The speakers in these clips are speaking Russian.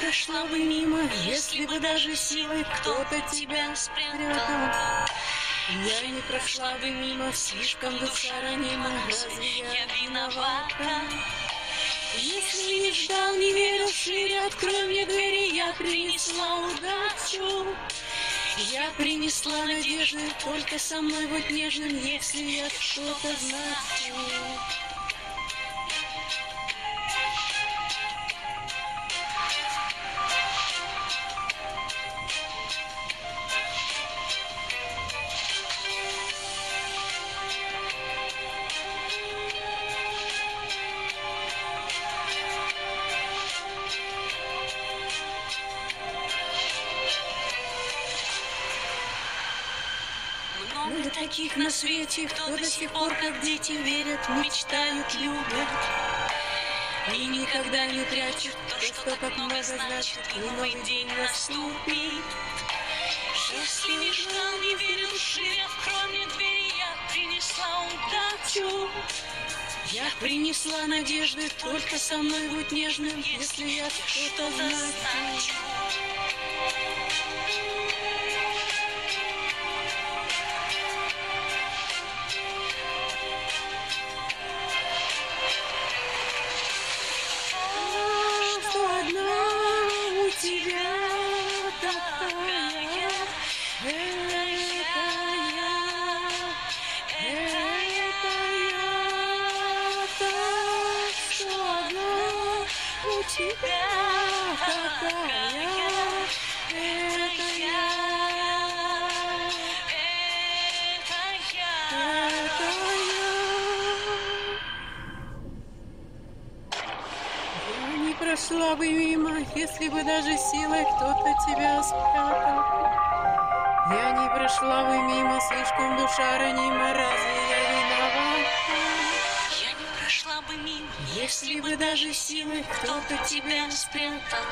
прошла бы мимо, если бы даже силой кто-то тебя спрятал. Я не прошла бы мимо, слишком душа ранима, разве я виновата? Если не ждал, не верил шире, открой мне двери, я принесла удачу. Я принесла надежды, только со мной будь нежным, если я что-то значу. Много таких на свете, кто до сих пор, как дети, верят, мечтают, любят. И никогда не прячут то, что так много значит, и новый день наступит. Если не ждал, не верил, шире, открой двери, я принесла удачу. Я принесла надежды, только со мной будь нежным, если я что-то значу. Прошла бы мимо, если бы даже силой кто-то тебя спрятал. Я не прошла бы мимо, слишком душа ранима, разве я бы Если бы даже силой кто-то тебя спрятал.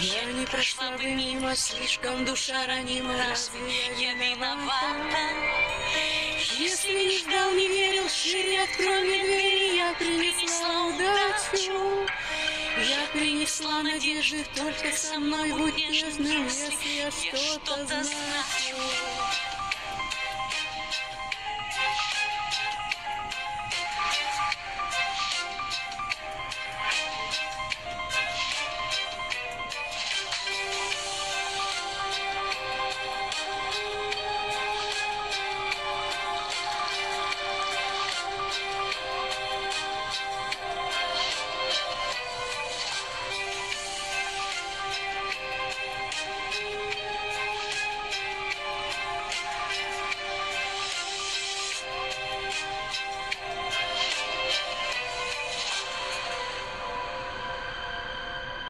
Я не прошла бы мимо, слишком душа ранима, разве я виновата? Если не ждал, не верил, шире открой двери, я принесла удачу. Я принесла надежды, только со мной нежным, если я что-то значу.